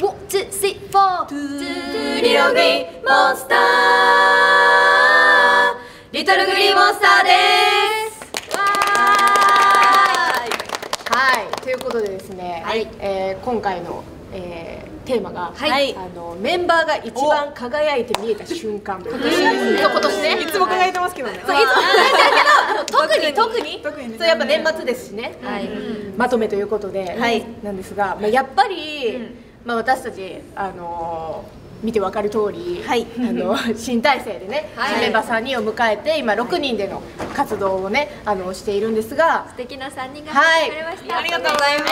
One, two, three, four. リログリーンモンスターリトルグリーンモンスターです。はい、ということでですね、はい。えー今回の、えーテーマが、はい。あのメンバーが一番輝いて見えた瞬間。今年今年ね。いつも輝いてますけどね。そういつも。輝いてるけど特に。特に特にね。そうやっぱ年末ですしね、はい。まとめということで、はい。なんですが、まあ、やっぱり、まあ、私たち、あのー見てわかる通り、はいあの 新体制でね、はメンバー3人を迎えて今6人での活動をねあのしているんですが素敵な三人がはい来てくれました。ありがとうございま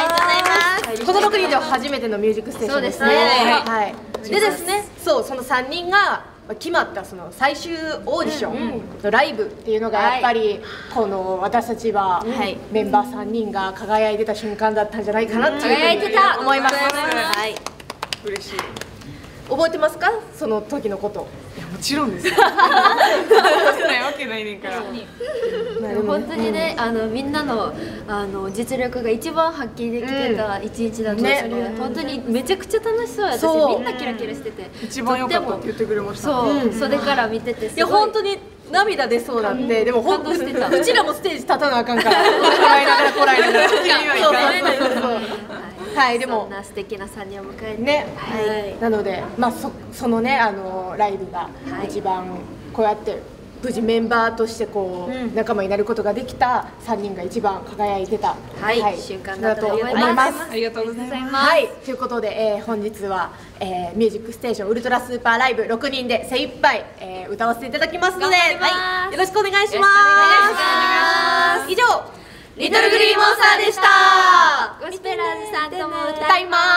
す。この6人では初めてのミュージックステーションですね。そうですねはい。でですね、そうその3人が決まったその最終オーディションのライブっていうのがやっぱりこの私たちははい。メンバー3人が輝いてた瞬間だったんじゃないかなっていうふうに思います。はい嬉しい。覚えてますか？その時のこと。いやもちろんですよ。覚えてないわけないねんから。本当にね、あのみんなのあの実力が一番発揮できてた一日だったので、ね。本当にめちゃくちゃ楽しそうやったしそう。みんなキラキラしてて。一番良かったって言ってくれました。そう、袖から見ててい。や本当に涙出そうだって、でも本当してた。うちらもステージ立たなあかんから、こらえながらこらえながら。そうそうそうそうはいでも。そんな素敵な三人を迎えて。ね、はい。なので、まあ、そそのねあのライブがはい。一番こうやって無事メンバーとしてこう、うん。仲間になることができた3人が一番輝いてた、はい。瞬間だったと思います。だと思います。ありがとうございます。はい、ということで、えー本日は、えーミュージックステーションウルトラスーパーライブ6人で精一杯、えー歌わせていただきますのではい、よろしくお願いします。よろしくお願いします。以上リトルグリーンモンスターでした。ゴスペラーズさんとも歌い歌います。